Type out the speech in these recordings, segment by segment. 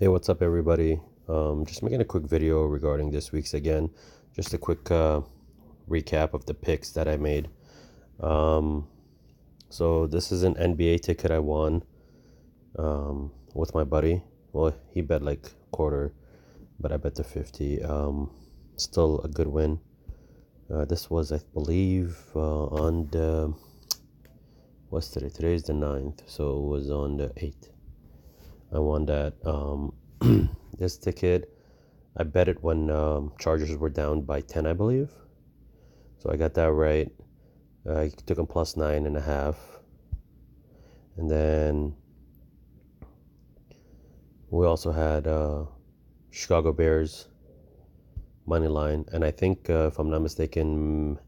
Hey, what's up, everybody? Um, just making a quick video regarding this week's again. Just a quick uh, recap of the picks that I made. Um, so this is an NBA ticket I won um, with my buddy. Well, he bet like quarter, but I bet the fifty. Um, still a good win. Uh, this was, I believe, uh, on the what's today? Today the 9th, so it was on the eighth. I won that. Um, this ticket, I bet it when um, Chargers were down by 10, I believe. So I got that right. I took them plus nine and a half. And then we also had uh, Chicago Bears money line. And I think, uh, if I'm not mistaken,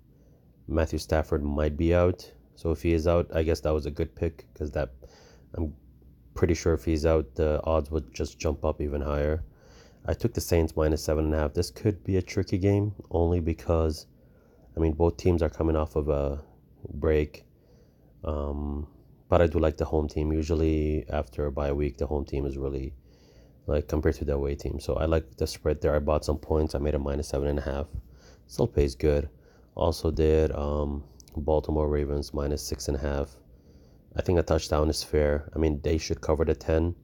Matthew Stafford might be out. So if he is out, I guess that was a good pick because that I'm pretty sure if he's out, the odds would just jump up even higher. I took the Saints minus seven and a half. This could be a tricky game only because, I mean, both teams are coming off of a break. Um, but I do like the home team. Usually after by a bye week, the home team is really like compared to the away team. So I like the spread there. I bought some points. I made a minus seven and a half. Still pays good. Also did um, Baltimore Ravens minus six and a half. I think a touchdown is fair. I mean, they should cover the 10,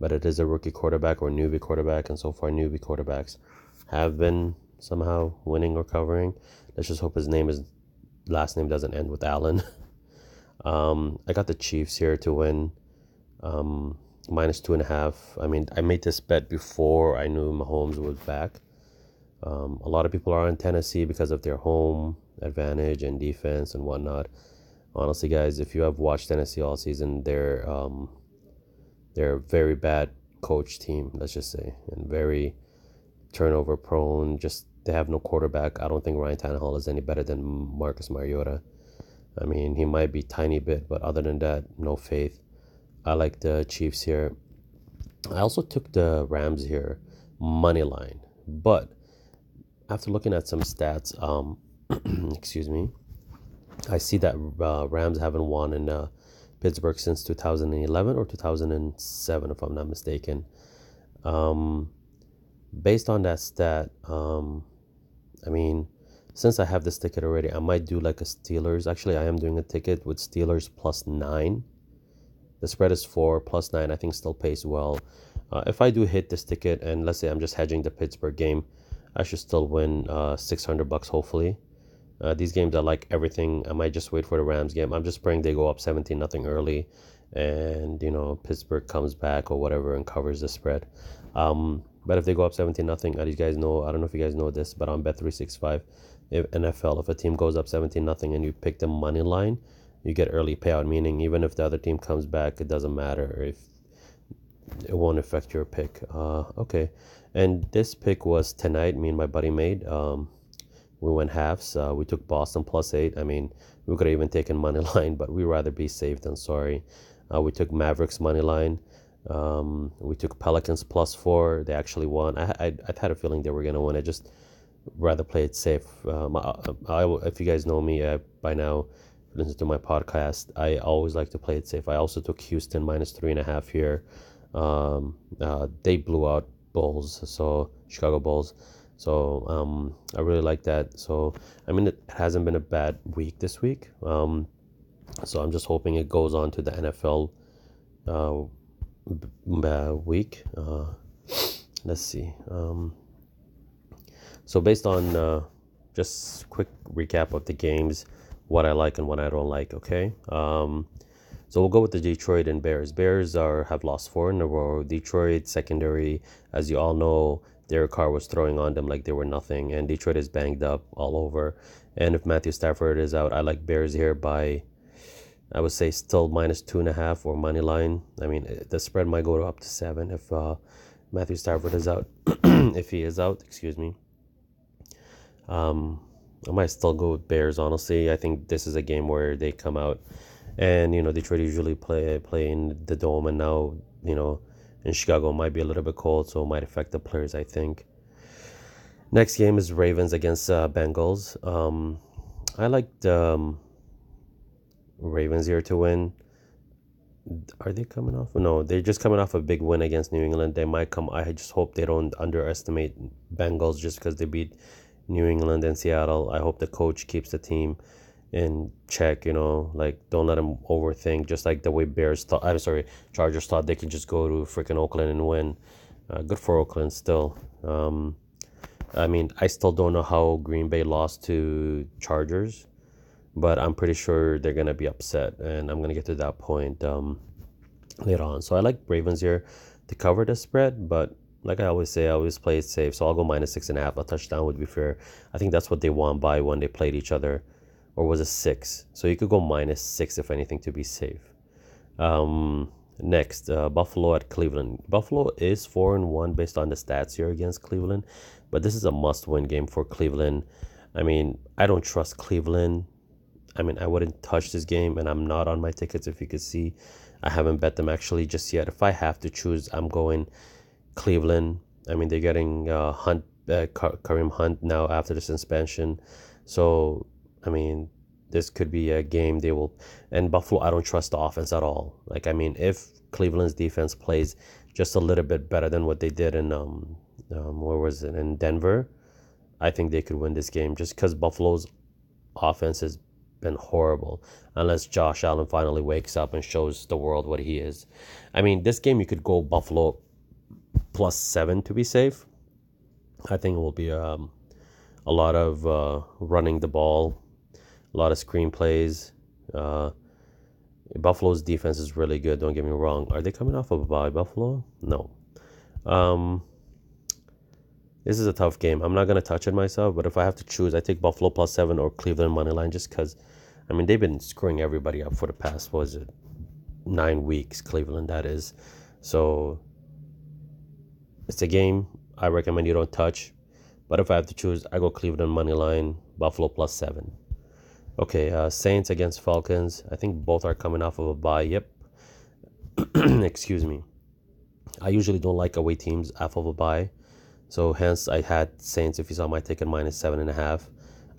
but it is a rookie quarterback or newbie quarterback, and so far, newbie quarterbacks have been somehow winning or covering. Let's just hope his name is last name doesn't end with Allen. um, I got the Chiefs here to win um, minus two and a half. I mean, I made this bet before I knew Mahomes was back. Um, a lot of people are on Tennessee because of their home advantage and defense and whatnot. Honestly, guys, if you have watched Tennessee all season, they're um, they're a very bad coach team. Let's just say, and very turnover prone. Just they have no quarterback. I don't think Ryan Tannehill is any better than Marcus Mariota. I mean, he might be tiny bit, but other than that, no faith. I like the Chiefs here. I also took the Rams here, money line, but after looking at some stats, um, excuse me, I see that uh, Rams haven't won in uh, Pittsburgh since 2011 or 2007, if I'm not mistaken. Um, based on that stat, um, I mean, since I have this ticket already, I might do like a Steelers. Actually, I am doing a ticket with Steelers plus nine. The spread is four plus nine. I think still pays well. Uh, if I do hit this ticket, and let's say I'm just hedging the Pittsburgh game, I should still win uh, 600 bucks hopefully. Uh, these games I like everything. I might just wait for the Rams game. I'm just praying they go up 17 nothing early, and you know Pittsburgh comes back or whatever and covers the spread. Um, but if they go up 17 nothing, as you guys know, I don't know if you guys know this, but on Bet365, if NFL, if a team goes up 17 nothing and you pick the money line, you get early payout. Meaning even if the other team comes back, it doesn't matter if it won't affect your pick. Uh, okay, and this pick was tonight. Me and my buddy made. Um, we went halves. Uh, we took Boston plus eight. I mean, we could have even taken money line, but we rather be safe than sorry. Uh, we took Mavericks money line. Um, we took Pelicans plus four. They actually won. I, I, I had a feeling they were going to win. I just rather play it safe. Um, I, I, if you guys know me by now, listen to my podcast, I always like to play it safe. I also took Houston minus three and a half here. Um, uh, they blew out Bulls, so Chicago Bulls. So um, I really like that. So I mean, it hasn't been a bad week this week. Um, so I'm just hoping it goes on to the NFL uh, uh, week. Uh, let's see. Um, so based on uh, just quick recap of the games, what I like and what I don't like. Okay. Um, so we'll go with the Detroit and Bears. Bears are have lost four in a row. Detroit secondary, as you all know, Derek Carr was throwing on them like they were nothing, and Detroit is banged up all over. And if Matthew Stafford is out, I like Bears here by, I would say still minus two and a half or money line. I mean, eh, the spread might go up to seven if uh, Matthew Stafford is out. if he is out, excuse me. Um, I might still go with Bears. Honestly, I think this is a game where they come out, and you know Detroit usually play play in the dome, and now you know in Chicago might be a little bit cold, so it might affect the players, I think. Next game is Ravens against uh, Bengals. Um, I like the um, Ravens here to win. are they coming off? No, they're just coming off a big win against New England. They might come. I just hope they don't underestimate Bengals just because they beat New England and Seattle. I hope the coach keeps the team in check. You know, like don't let them overthink. Just like the way Bears thought. I'm sorry, Chargers thought they can just go to freaking Oakland and win. Uh, good for Oakland still. Um, I mean, I still don't know how Green Bay lost to Chargers but I'm pretty sure they're gonna be upset, and I'm gonna get to that point um, later on. So I like Ravens here to cover the spread, but like I always say, I always play it safe. So I'll go minus six and a half. A touchdown would be fair. I think that's what they won by when they played each other, or was it six? So you could go minus six if anything to be safe. Um, next, uh, Buffalo at Cleveland. Buffalo is four and one based on the stats here against Cleveland, but this is a must-win game for Cleveland. I mean, I don't trust Cleveland I mean, I wouldn't touch this game, and I'm not on my tickets. If you could see, I haven't bet them actually just yet. If I have to choose, I'm going Cleveland. I mean, they're getting uh, Hunt, uh, Kareem Hunt now after the suspension, so I mean, this could be a game they will. And Buffalo, I don't trust the offense at all. Like, I mean, if Cleveland's defense plays just a little bit better than what they did in um, um where was it in Denver, I think they could win this game just because Buffalo's offense has been horrible unless Josh Allen finally wakes up and shows the world what he is. I mean, this game you could go Buffalo plus seven to be safe. I think it will be um, a lot of uh, running the ball, a lot of screenplays. Uh, Buffalo's defense is really good. Don't get me wrong. Are they coming off of bye, Buffalo? No. Um, this is a tough game. I'm not gonna touch it myself, but if I have to choose, I take Buffalo plus seven or Cleveland money line just because. I mean, they've been screwing everybody up for the past what was it nine weeks. Cleveland, that is. So it's a game I recommend you don't touch. But if I have to choose, I go Cleveland money line, Buffalo plus seven. Okay, uh, Saints against Falcons. I think both are coming off of a bye. Yep. Excuse me. I usually don't like away teams off of a bye. So hence I had Saints if you saw my ticket minus seven and a half.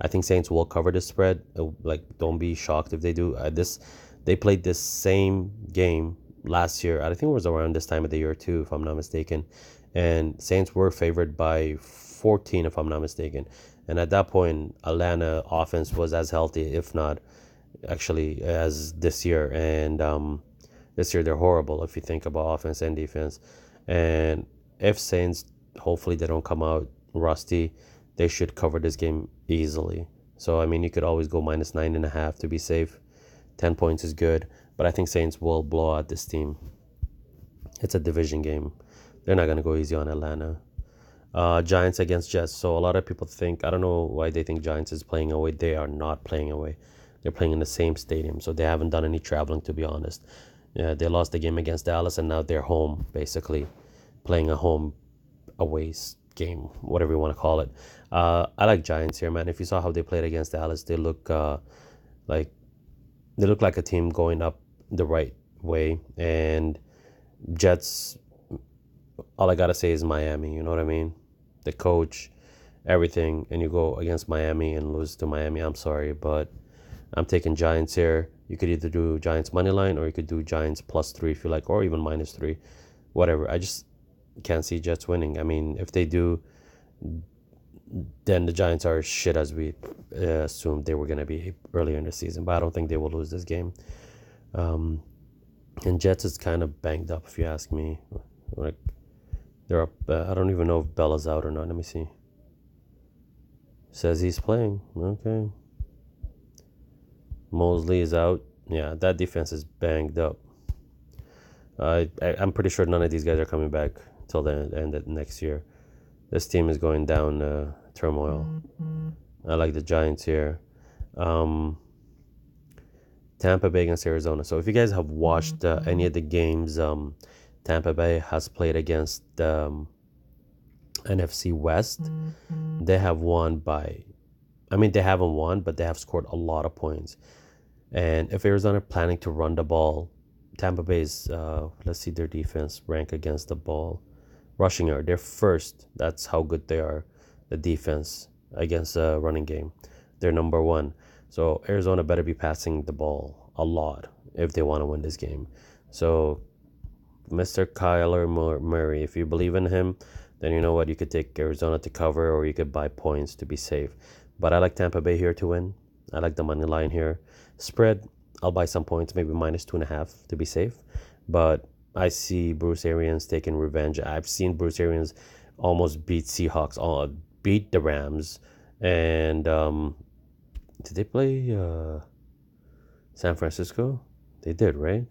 I think Saints will cover the spread. Uh, like don't be shocked if they do. Uh, this they played this same game last year. I think it was around this time of the year too, if I'm not mistaken. And Saints were favored by 14, if I'm not mistaken. And at that point, Atlanta offense was as healthy, if not actually as this year. And um, this year they're horrible if you think about offense and defense. And if Saints hopefully they don't come out rusty. They should cover this game easily. So I mean, you could always go minus nine and a half to be safe. Ten points is good, but I think Saints will blow out this team. It's a division game. They're not gonna go easy on Atlanta. Uh, Giants against Jets. So a lot of people think I don't know why they think Giants is playing away. They are not playing away. They're playing in the same stadium, so they haven't done any traveling to be honest. They lost the game against Dallas, and now they're home basically, playing a home away game, whatever you want to call it. Uh, I like Giants here, man. If you saw how they played against Dallas, they look uh, like they look like a team going up the right way. And Jets, all I gotta say is Miami. You know what I mean? The coach, everything, and you go against Miami and lose to Miami. I'm sorry, but I'm taking Giants here. You could either do Giants money line or you could do Giants plus three if you like, or even minus three, whatever. I just can't see Jets winning. I mean, if they do, then the Giants are shit as we uh, assumed they were going to be earlier in the season. But I don't think they will lose this game. Um, and Jets is kind of banged up, if you ask me. Like they're up. Uh, I don't even know if Bella's out or not. Let me see. Says he's playing. Okay. Mosley is out. Yeah, that defense is banged up. I, I I'm pretty sure none of these guys are coming back till the end of next year. This team is going down uh, turmoil. Mm-hmm. I like the Giants here. Um, Tampa Bay against Arizona. So if you guys have watched uh, any of the games um, Tampa Bay has played against um, NFC West, mm-hmm. they have won by, I mean, they haven't won, but they have scored a lot of points. And if Arizona planning to run the ball, Tampa Bay's, uh, let's see their defense rank against the ball rushing yard. They're first. That's how good they are. The defense against the running game. They're number one. So Arizona better be passing the ball a lot if they want to win this game. So, Mr. Kyler Murray, if you believe in him, then you know what? You could take Arizona to cover or you could buy points to be safe. But I like Tampa Bay here to win. I like the money line here. Spread, I'll buy some points, maybe minus two and a half to be safe. But I see Bruce Arians taking revenge. I've seen Bruce Arians almost beat Seahawks, uh, beat the Rams. And um, did they play uh, San Francisco? They did, right?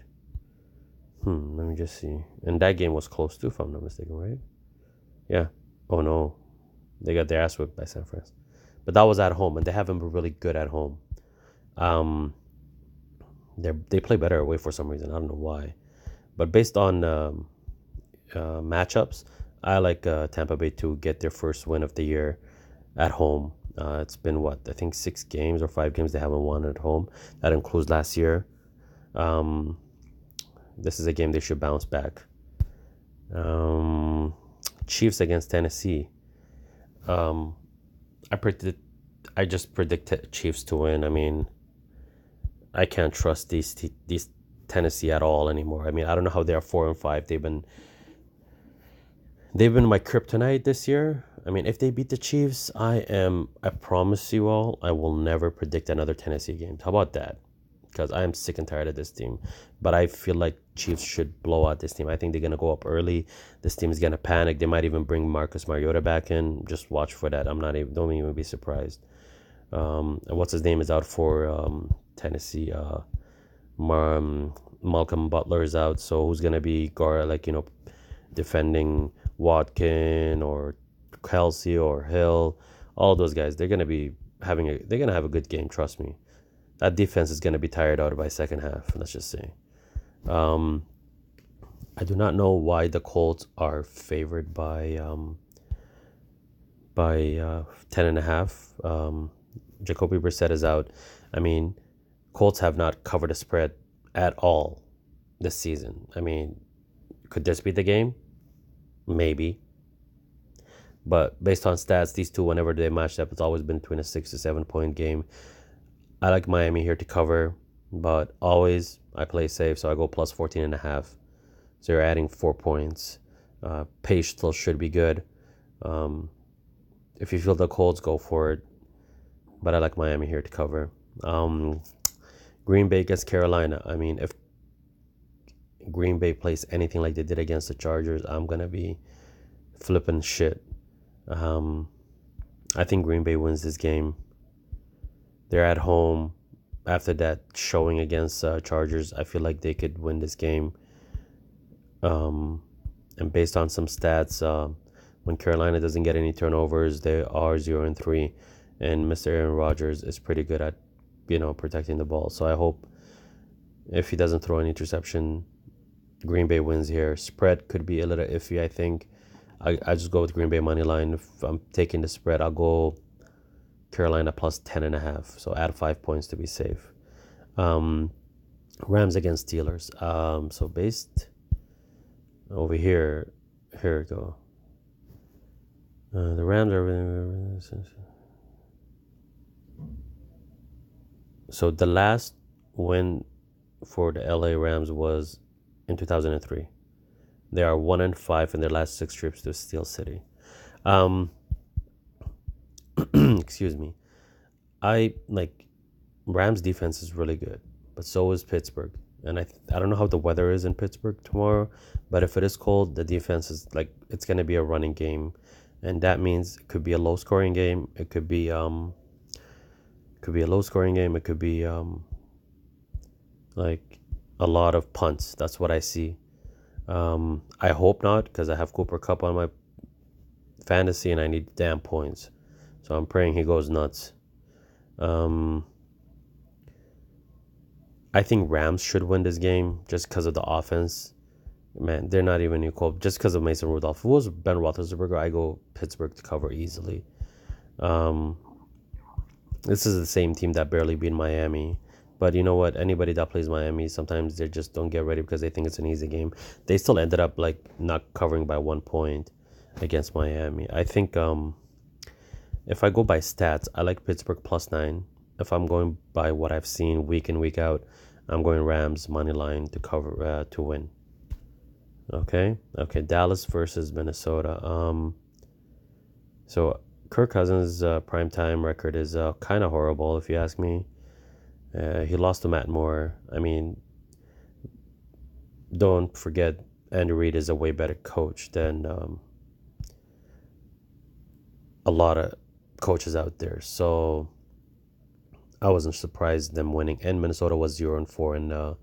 Hmm, let me just see. And that game was close too, if I'm not mistaken, right? Yeah. Oh no. They got their ass whipped by San Francisco. But that was at home, and they haven't been really good at home. Um, they they play better away for some reason. I don't know why. But based on um, uh, matchups, I like uh, Tampa Bay to get their first win of the year at home. Uh, it's been what I think six games or five games they haven't won at home. That includes last year. Um, this is a game they should bounce back. Um, Chiefs against Tennessee. Um, I predict. I just predict Chiefs to win. I mean, I can't trust these these Tennessee at all anymore. I mean, I don't know how they are four and five. They've been they've been my kryptonite this year. I mean, if they beat the Chiefs, I am. I promise you all, I will never predict another Tennessee game. How about that? Because I am sick and tired of this team. But I feel like Chiefs should blow out this team. I think they're gonna go up early. This team is gonna panic. They might even bring Marcus Mariota back in. Just watch for that. I'm not even. Don't even be surprised. Um, what's his name is out for um, Tennessee. Uh, um, Malcolm Butler is out, so who's gonna be guard like you know defending Watkin or Kelce or Hill, all those guys, they're gonna be having a they're gonna have a good game. Trust me. That defense is gonna be tired out by second half. Let's just say. Um, I do not know why the Colts are favored by um, by uh, ten and a half. Um, Jacoby Brissett is out. I mean, Colts have not covered a spread at all this season. I mean, could this be the game? Maybe. But based on stats, these two, whenever they matched up, it's always been between a six to seven point game. I like Miami here to cover, but always I play safe, so I go plus 14 and a half. So you're adding four points. Uh, pace still should be good. Um, if you feel the Colts, go for it. But I like Miami here to cover. Um, Green Bay against Carolina. I mean, if Green Bay plays anything like they did against the Chargers, I'm gonna be flipping shit. Um, I think Green Bay wins this game. They're at home. After that showing against uh, Chargers, I feel like they could win this game. Um, and based on some stats, uh, when Carolina doesn't get any turnovers, they are zero and three, and Mr. Aaron Rodgers is pretty good at, you know, protecting the ball. So I hope if he doesn't throw an interception, Green Bay wins here. Spread could be a little iffy, I think. I, I just go with Green Bay money line. If I'm taking the spread, I'll go Carolina plus 10 and a half. So add five points to be safe. Um, Rams against Steelers. Um, so based over here, here we go. Uh, the Rams are. So the last win for the LA Rams was in 2003. They are one and five in their last six trips to Steel City. Um, excuse me. I like Rams defense is really good, but so is Pittsburgh. And I th- I don't know how the weather is in Pittsburgh tomorrow, but if it is cold, the defense is like it's gonna be a running game, and that means it could be a low scoring game. It could be um. Could be a low scoring game. It could be um. Like a lot of punts. That's what I see. Um, I hope not because I have Cooper Kupp on my fantasy and I need damn points. So I'm praying he goes nuts. Um, I think Rams should win this game just because of the offense. Man, they're not even equal. Just because of Mason Rudolph. If it was Ben Roethlisberger, I go Pittsburgh to cover easily. Um, this is the same team that barely beat Miami. But you know what? Anybody that plays Miami, sometimes they just don't get ready because they think it's an easy game. They still ended up like not covering by one point against Miami. I think um, if I go by stats, I like Pittsburgh plus nine. If I'm going by what I've seen week in week out, I'm going Rams money line to cover uh, to win. Okay, okay. Dallas versus Minnesota. Um, so Kirk Cousins' uh, primetime record is uh, kind of horrible, if you ask me. Uh, he lost to Matt Moore. I mean, don't forget, Andy Reid is a way better coach than um, a lot of coaches out there. So I wasn't surprised them winning. And Minnesota was zero and four in uh,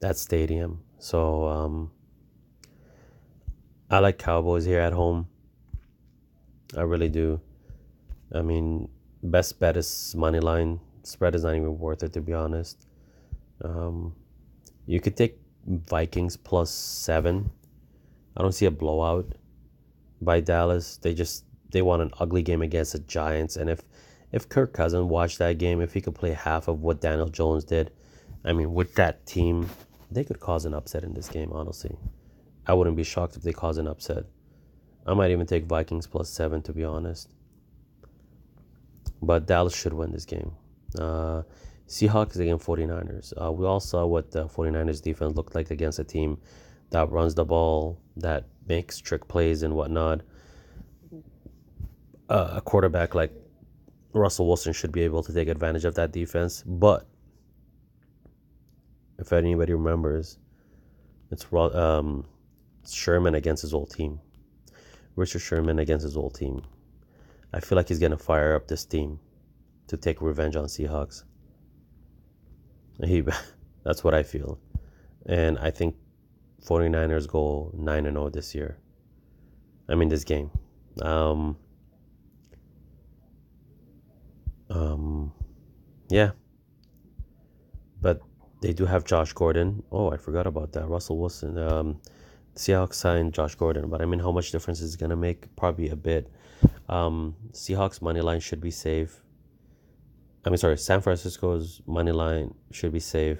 that stadium. So um, I like Cowboys here at home. I really do. I mean, best bet is money line. Spread is not even worth it to be honest. Um, you could take Vikings plus seven. I don't see a blowout by Dallas. They just they want an ugly game against the Giants, and if if Kirk Cousins watched that game, if he could play half of what Daniel Jones did, I mean, with that team, they could cause an upset in this game. Honestly, I wouldn't be shocked if they cause an upset. I might even take Vikings plus seven to be honest. But Dallas should win this game. Uh, Seahawks against 49ers. Uh, we all saw what the 49ers defense looked like against a team that runs the ball, that makes trick plays and whatnot. Uh, a quarterback like Russell Wilson should be able to take advantage of that defense. But if anybody remembers, it's um, Sherman against his old team. Richard Sherman against his old team. I feel like he's going to fire up this team to take revenge on Seahawks. He, that's what I feel. And I think 49ers go 9 and 0 this year. I mean, this game. Um, yeah. But they do have Josh Gordon. Oh, I forgot about that. Russell Wilson. Um, Seahawks signed Josh Gordon, but I mean, how much difference is it gonna make? Probably a bit. Um, Seahawks money line should be safe. I mean, sorry, San Francisco's money line should be safe.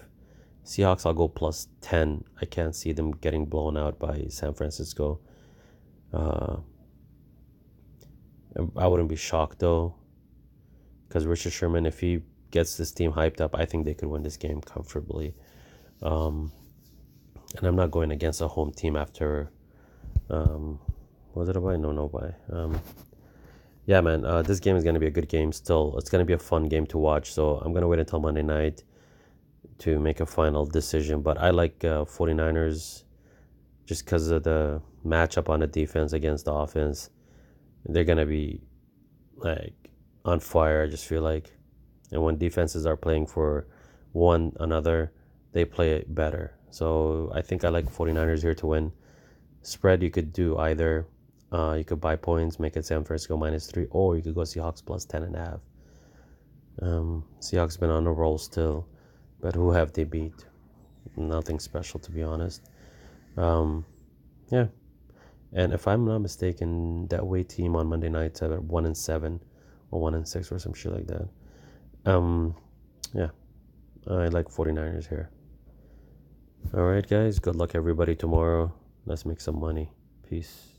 Seahawks, I'll go plus ten. I can't see them getting blown out by San Francisco. Uh, I wouldn't be shocked though, because Richard Sherman, if he gets this team hyped up, I think they could win this game comfortably. Um, and I'm not going against a home team after. Um, was it a bye? No, no bye. Um, yeah, man, uh, this game is gonna be a good game. Still, it's gonna be a fun game to watch. So I'm gonna wait until Monday night to make a final decision. But I like uh, 49ers just because of the matchup on the defense against the offense. They're gonna be like on fire. I just feel like, and when defenses are playing for one another, they play it better. So I think I like 49ers here to win. Spread, you could do either. Uh, you could buy points, make it San Francisco minus three, or you could go Seahawks plus 10 and a half. Um, Seahawks been on a roll still, but who have they beat? Nothing special, to be honest. Um, yeah. And if I'm not mistaken, that way team on Monday nights are one and seven, or one and six, or some shit like that. Um, yeah, I like 49ers here. All right, guys. Good luck, everybody, tomorrow. Let's make some money. Peace.